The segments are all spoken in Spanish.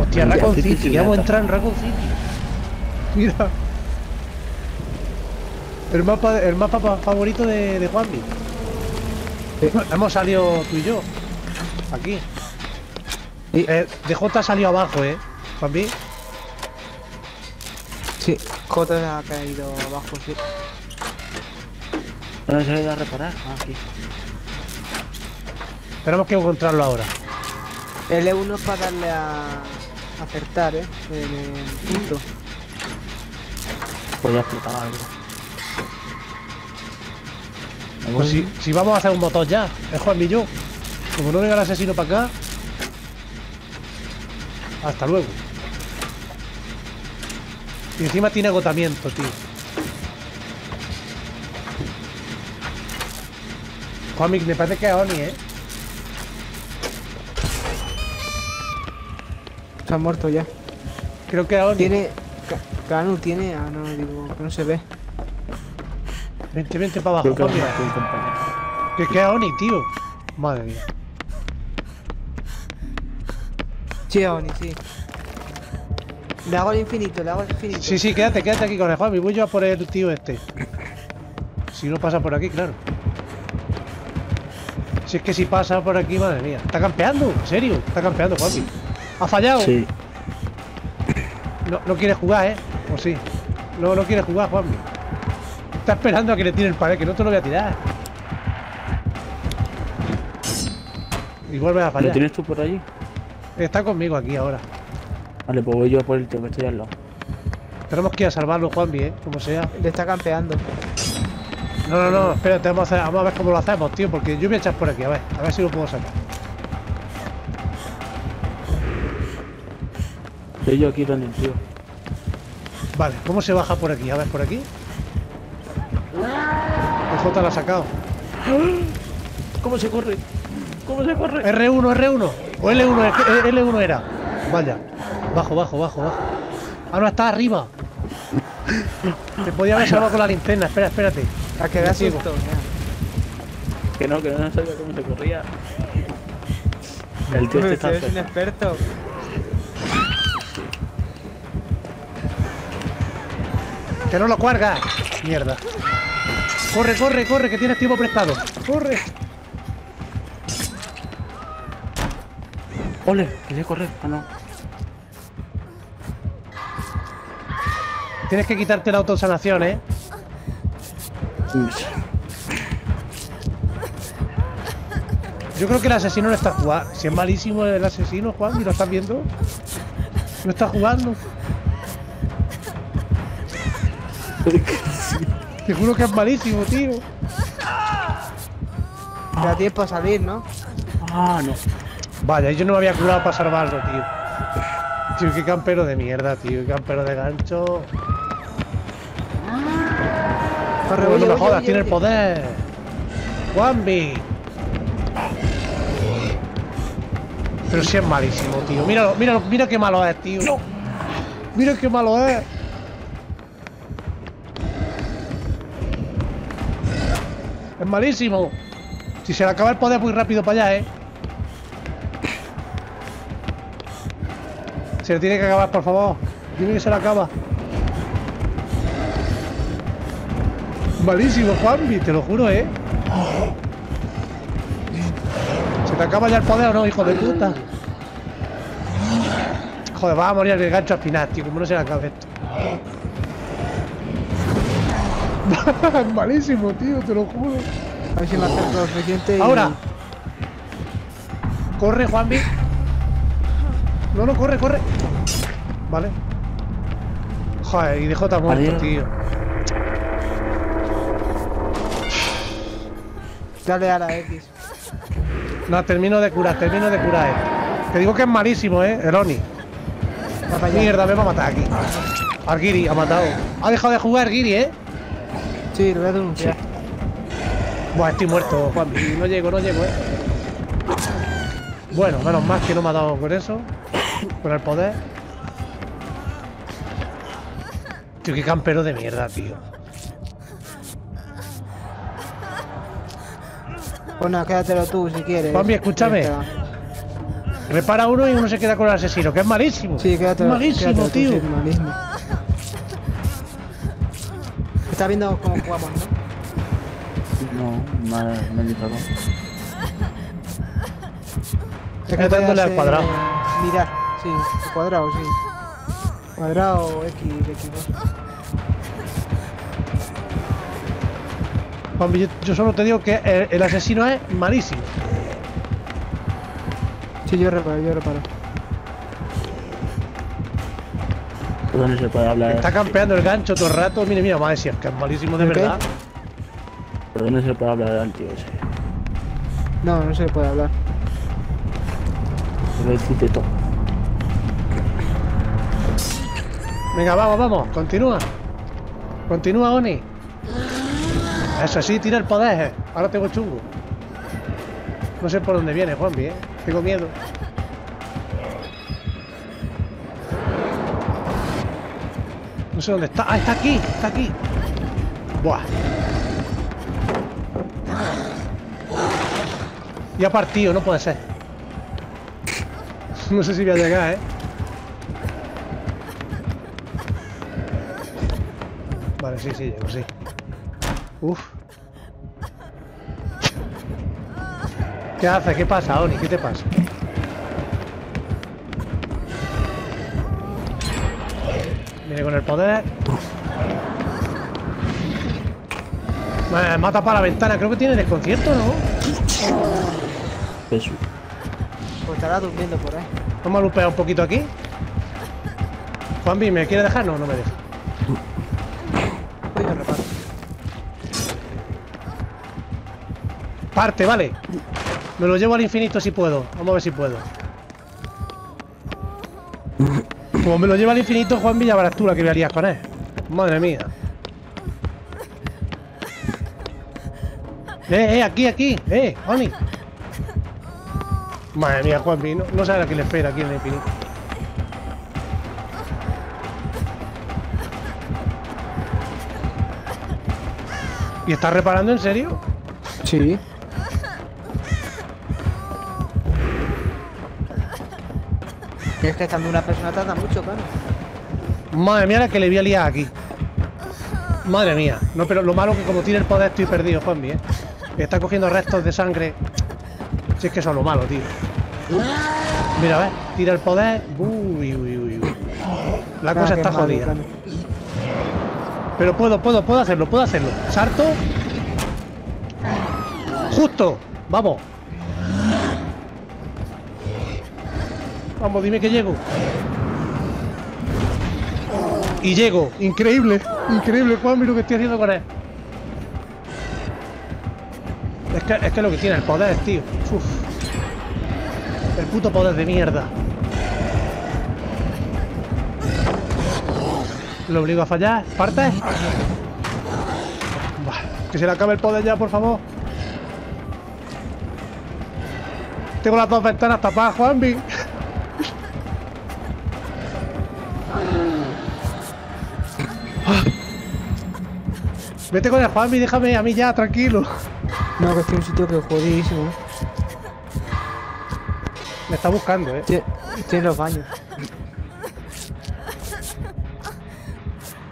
Hostia, Raccoon City City, ya vamos a Pirata. entrar en Raccoon City. Mira. El mapa, el mapa fa- favorito de, de Juanmi. Hemos salido tú y yo. Aquí. Sí. Eh, DJ ha salido abajo, eh. Juanmi. Sí, J ha caído abajo, sí. ¿Dónde se ha ido a reparar? Ah, aquí. Tenemos que encontrarlo ahora. L1 es para darle a acertar, ¿eh? En el punto. Pues ya explotaba algo. Pues si, si vamos a hacer un botón ya, es Juanmi y yo. Como no venga el asesino para acá. Hasta luego. Y encima tiene agotamiento, tío. Juanmi, me parece que es Oni, ¿eh? Se ha muerto ya. Creo que Oni. Tiene. Ca- Canu tiene. Ah, no, digo, que no se ve. Vente, vente para abajo, Creo que Juanmi. es un compañero. Que que es Oni, tío. Madre mía. Sí, Oni, sí. Le hago el infinito, le hago el infinito. Sí, sí, quédate, quédate aquí con el Juanmi. Voy yo a por el tío este. Si no pasa por aquí, claro. Si es que si pasa por aquí, madre mía. ¿Está campeando? ¿En serio? Está campeando, Juanmi. ¿Ha fallado? Sí. No, no quiere jugar, ¿eh? ¿O sí? No, no quiere jugar, Juanmi. Está esperando a que le tire el pared, que no te lo voy a tirar. Y vuelve a ¿Lo fallar. tienes tú por allí? Está conmigo aquí ahora. Vale, pues voy yo a por el tío que estoy al lado. Tenemos que ir a salvarlo, Juanmi, ¿eh? Como sea. Le está campeando. No, no, no, espérate, vamos a, hacer- vamos a ver cómo lo hacemos, tío, porque yo voy a echar por aquí, a ver, a ver si lo puedo sacar. Estoy yo aquí el tío. Vale, ¿cómo se baja por aquí? A ver, por aquí. El J lo ha sacado. ¿Cómo se corre? ¿Cómo se corre? R1, R1. O L1, es que- eh, L1 era. Vaya. Bajo, bajo, bajo, bajo. Ah, no, está arriba. Te podía haber salvado con la linterna. Espera, espérate. A que susto. Que no, que no sabía cómo se corría. El tío este está eres un experto. Que no lo cuelga. Mierda. Corre, corre, corre, que tienes tiempo prestado. Corre. ¡Ole! Quería correr. Ah, no. Tienes que quitarte la autosanación, ¿eh? Yo creo que el asesino no está jugando. Si es malísimo el asesino, Juan, y lo estás viendo. No está jugando. Te juro que es malísimo, tío. Da tiempo a salir, ¿no? Ah, no. Vaya, yo no me había curado para salvarlo, tío. Tío, qué campero de mierda, tío. Qué campero de gancho. Corre, No huye, me jodas, tiene el poder. Juanvi. Pero si es malísimo, tío. Míralo, míralo, mira qué malo es, tío. Mira qué malo es. Es malísimo. Si se le acaba el poder muy rápido para allá, eh. Se le tiene que acabar, por favor. Dime que se le acaba. Malísimo, Juanvi, te lo juro, eh. ¿Se te acaba ya el poder o no, hijo de puta? Joder, va a morir el gancho al final, tío. Como no se le acabe esto. Malísimo, tío, te lo juro. A ver si me acerco lo suficiente. y- Ahora. Corre, Juanvi. No, no, corre, corre. Vale. Joder, y DJ está muerto, tío. Dale a la X. No, termino de curar, termino de curar. eh. Te digo que es malísimo, eh, el Oni. Mierda, me va a matar aquí. Al Giri, ha matado. Ha dejado de jugar Giri, eh. Sí, lo voy a denunciar. Buah, estoy muerto, Juan. No llego, no llego, eh. Bueno, menos mal que no me ha dado con eso. Con el poder. Tío, qué campero de mierda, tío. Nada, quédatelo tú si quieres. Juanmi, escúchame. Repara uno y uno se queda con el asesino, que es malísimo. Sí, quédate. Malísimo, tú, tío. sí, malísimo. Estás viendo cómo jugamos, ¿no? No, me, me he disparado. Es Es dándole puedes, al cuadrado. eh, mirar, sí, al cuadrado, sí. Cuadrado, X, X, Juanvi, yo, yo solo te digo que el, el asesino es malísimo. Sí, yo reparo, yo reparo. ¿Por dónde se puede hablar? Está campeando el gancho todo el rato. Mire, mira, madre, si es que es malísimo de verdad. ¿Por dónde se puede hablar del tío ese? No, no se le puede hablar. Todo. Venga, vamos, vamos, continúa. Continúa, Oni. Eso sí, tira el poder. eh. Ahora tengo chungo. No sé por dónde viene, Juanvi, ¿eh? Tengo miedo. Dónde está. Ah, está aquí, está aquí. Buah. Y ha partido, no puede ser. No sé si voy a llegar, ¿eh? Vale, sí, sí, llego, sí. Uf. ¿Qué haces? ¿Qué pasa, Oni? ¿Qué te pasa? Viene con el poder. Me mata para la ventana. Creo que tiene desconcierto, ¿no? Eso. Pues estará durmiendo por ahí. Vamos a lupear un poquito aquí. Juanvi, ¿me quiere dejar? No, no me deja. Parte, vale. Me lo llevo al infinito si puedo. Vamos a ver si puedo. Como me lo llevo al infinito, Juan ya verás tú la que me harías con él. Madre mía. Eh, eh, aquí, aquí. Eh, Oni. Madre mía, Juanvi, no, no sabe a qué le espera aquí en el infinito. ¿Y estás reparando en serio? Sí. Es que estando una persona tarda mucho, claro. Madre mía, la que le voy a liar aquí. Madre mía. No, pero lo malo que como tiene el poder estoy perdido, Juanvi, ¿eh? Está cogiendo restos de sangre. Si es que eso es lo malo, tío. Mira, a ver. Tira el poder. Uy, uy, uy, uy. La cosa está jodida. Pero puedo, puedo, puedo hacerlo, puedo hacerlo. Salto. Justo. Vamos. Vamos, dime que llego. Y llego. Increíble. Increíble, Juan, lo que estoy haciendo con él. Es que es que lo que tiene el poder, tío. El puto poder de mierda. Lo obligo a fallar. ¿Parte? Que se le acabe el poder ya, por favor. Tengo las dos ventanas tapadas, Juanvi. Vete con el Juanvi, déjame a mí ya, tranquilo. No, que estoy en un sitio que es jodidísimo. Me está buscando, eh. Tie- Tiene los baños.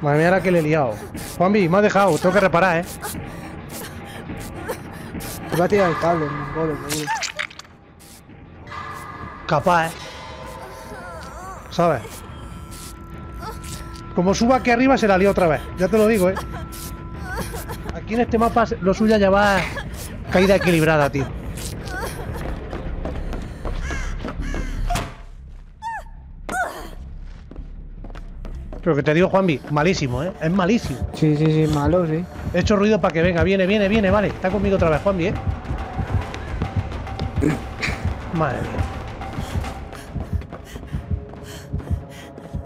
Madre mía, la que le he liado. Juanvi, me ha dejado, tengo que reparar, eh. Te va a tirar el cable, mongolo, seguro. Capaz, eh. ¿Sabes? Como suba aquí arriba se la lío otra vez. Ya te lo digo, eh. Aquí en este mapa lo suya ya va caída equilibrada, tío. Pero que te digo, Juanvi, malísimo, ¿eh? Es malísimo. Sí, sí, sí, malo, sí. He hecho ruido para que venga. Viene, viene, viene, vale. Está conmigo otra vez, Juanvi, ¿eh? Madre mía.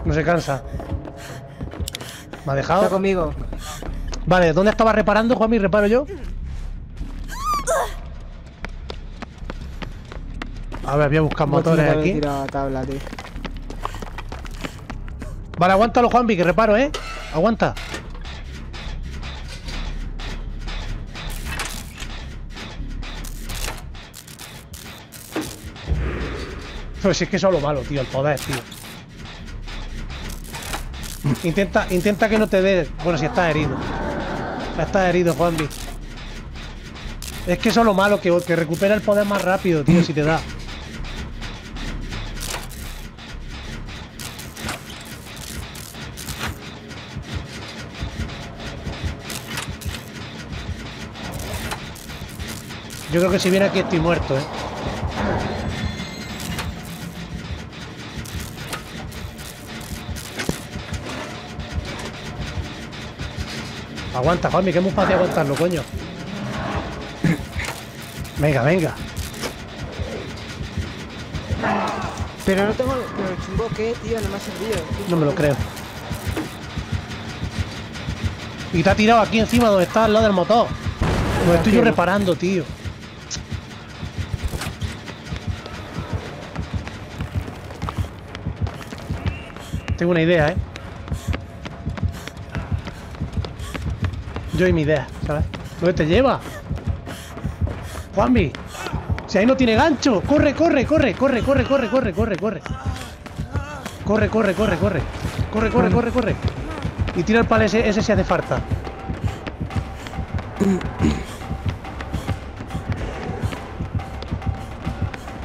No se cansa. ¿Me ha Está dejado? conmigo. Vale, ¿dónde estaba reparando, Juanmi? ¿Reparo yo? A ver, voy a buscar motores aquí. tirado la tabla, tío. Vale, aguántalo, Juanvi, que reparo, ¿eh? Aguanta. Pues si es que eso es lo malo, tío, el poder, tío. Intenta, intenta que no te dé. Bueno, si estás herido. Estás herido, Juanvi. Es que eso es lo malo, que, que recupera el poder más rápido, tío, si te da. Yo creo que si viene aquí estoy muerto, ¿eh? Aguanta, Juanmi, que es muy fácil aguantarlo, coño. Venga, venga. Pero no tengo. Pero el chungo que, tío, no me ha servido. No me lo creo. Y te ha tirado aquí encima donde está al lado del motor. Lo estoy yo reparando, tío. Tengo una idea, ¿eh? Yo y mi idea, ¿sabes? ¿Dónde te lleva? Juanmi, si ahí no tiene gancho, corre, corre, corre, corre, corre, corre, corre, corre, corre. Corre, corre, corre, corre. Corre, corre, corre, corre. Y tira el pal ese, ese si hace falta.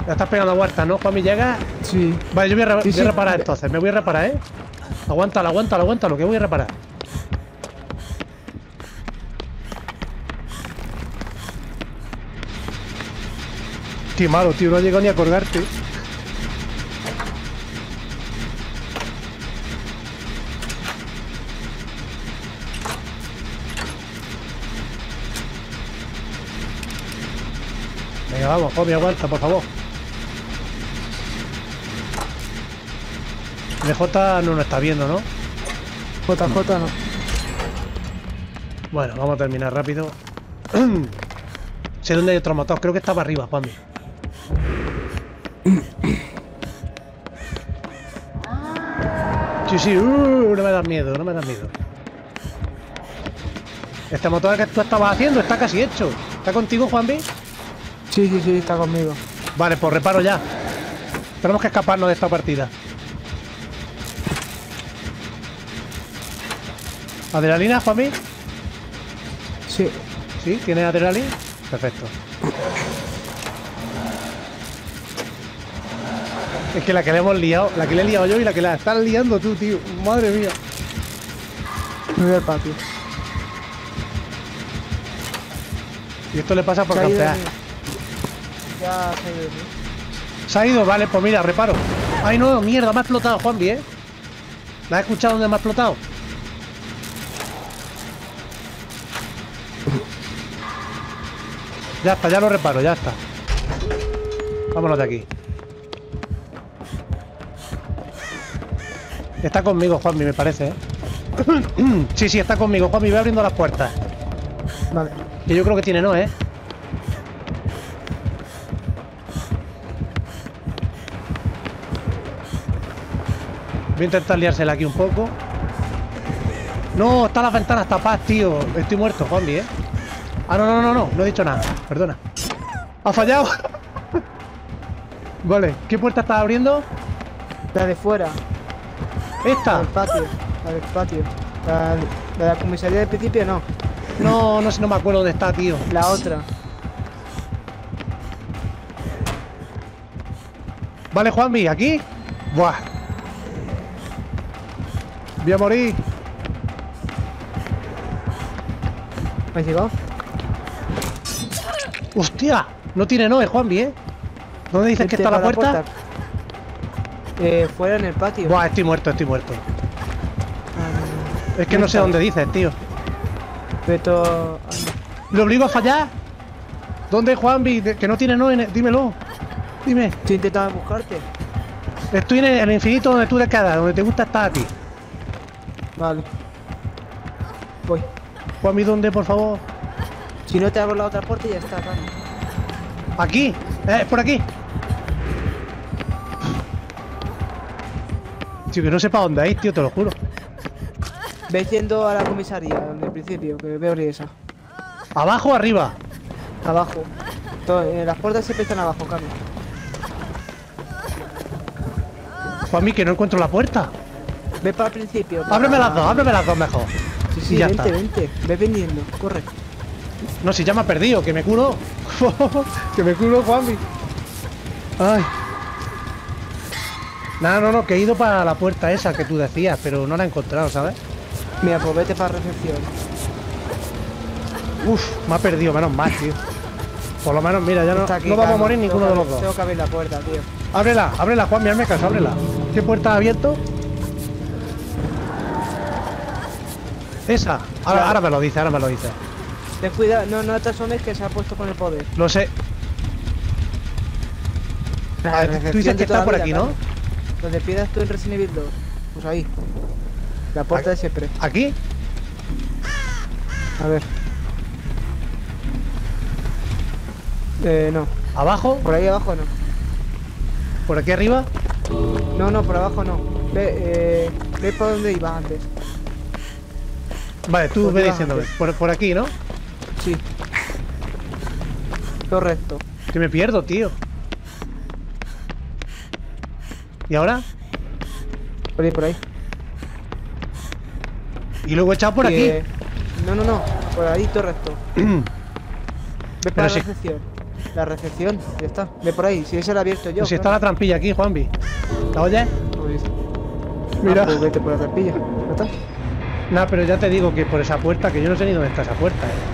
Ya estás pegando huerta, ¿no? Juanmi, llega. Sí. Vale, yo voy a, Sí, voy a sí. reparar entonces. Me voy a reparar, ¿eh? Aguántalo, aguántalo, aguántalo, que voy a reparar. Qué malo, tío, no ha llegado ni a colgarte. Venga, vamos, Jomi, aguanta, por favor. DJ no nos está viendo, ¿no? JJ no. Bueno, vamos a terminar rápido. sé dónde hay otro motor, creo que estaba arriba, Juanmi. Sí, sí, uh, no me das miedo, no me das miedo. Este motor que tú estabas haciendo está casi hecho. ¿Está contigo, Juanmi? Sí, sí, sí, está conmigo. Vale, pues reparo ya. Tenemos que escaparnos de esta partida. ¿Adrenalina, Juanmi? Sí. ¿Sí? ¿Tienes adrenalina? Perfecto. Es que la que le hemos liado, la que le he liado yo y la que la estás liando tú, tío. Madre mía. Me voy al patio. Y esto le pasa por mí. Ya se ha ido. Se ha ido, vale, pues mira, reparo. Ay, no, mierda, me ha explotado, Juanvi, ¿eh? ¿La has escuchado dónde me ha explotado? Ya está, ya lo reparo, ya está. Vámonos de aquí. Está conmigo, Juanmi, me parece, ¿eh? sí, sí, está conmigo, Juanmi, voy abriendo las puertas. Vale. Que yo creo que tiene no, ¿eh? Voy a intentar liársela aquí un poco. No, está las ventanas tapadas, tío. Estoy muerto, Juanvi, ¿eh? Ah, no, no, no, no. No he dicho nada. Perdona. ¡Ha fallado! vale. ¿Qué puerta estás abriendo? La de fuera. ¿Esta? del patio. Del patio. La, la de la comisaría del principio no. No, no sé, no me acuerdo dónde está, tío. La otra. Vale, Juanvi, ¿aquí? Buah. Voy a morir. ¿Me has llegado? ¡Hostia! No tiene no, Juanvi, ¿eh? ¿Dónde dices que está la puerta? Eh, fuera en el patio. Buah, estoy muerto, estoy muerto. Ah, Es que no sé dónde dices, tío. Beto. ¿Le obligo a fallar? ¿Dónde, Juanvi? Que no tiene no, en el- dímelo. Dime. Estoy intentando buscarte. Estoy en el, infinito donde tú te quedas, donde te gusta estar a ti. Vale. Voy. Juanvi, ¿dónde, por favor? Si no te abro la otra puerta ya está. Aquí. Eh, es por aquí. Tío, que no sepa dónde hay, tío, te lo juro. Ve yendo a la comisaría, donde al principio, que veo esa. ¿Abajo o arriba? Abajo. Eh, las puertas siempre están abajo, Carlos. Juanmi, que no encuentro la puerta. Ve para el principio. para- Ábreme las dos, ábreme las dos mejor. Sí, y sí, ya vente, está. vente. Ve vendiendo, corre. No, si ya me ha perdido, que me curo. que me curo, Juanmi. Ay. Nada, no, no, que he ido para la puerta esa que tú decías, pero no la he encontrado, ¿sabes? Mira, pues vete para recepción. Uf, me ha perdido, menos mal, tío. Por lo menos, mira, ya no, aquí, no vamos a morir ninguno de los dos. Tengo que abrir la puerta, tío. Ábrela, ábrela, Juan, hazme caso, ábrela. ¿Qué puerta ha abierto? Esa. Ahora, ahora me lo dice, ahora me lo dice. Ten cuidado, no, no te asomes que se ha puesto con el poder. Lo sé. Ver, tú dices que está por aquí, ¿no? Donde pidas tú en Resident Evil 2. Pues ahí. La puerta de siempre. ¿Aquí? A ver. Eh, no. ¿Abajo? Por ahí abajo no. ¿Por aquí arriba? No, no, por abajo no. Ve, eh, ve por donde ibas antes. Vale, tú ¿Por ve diciéndome. Por, por aquí, ¿no? Sí. Correcto. Que me pierdo, tío. ¿Y ahora? Por ahí, por ahí. Y luego he echado por aquí. eh, no, no, no. Por ahí todo recto. Ve Pero para si- la recepción. La recepción, ya está. Ve por ahí. Si ese he abierto yo. Pues si está la trampilla aquí, Juanvi. ¿La oyes? Pues- Mira. Ah, pues vete por la trampilla. ¿Ya está? Nah, pero ya te digo que por esa puerta, que yo no sé ni dónde está esa puerta, eh.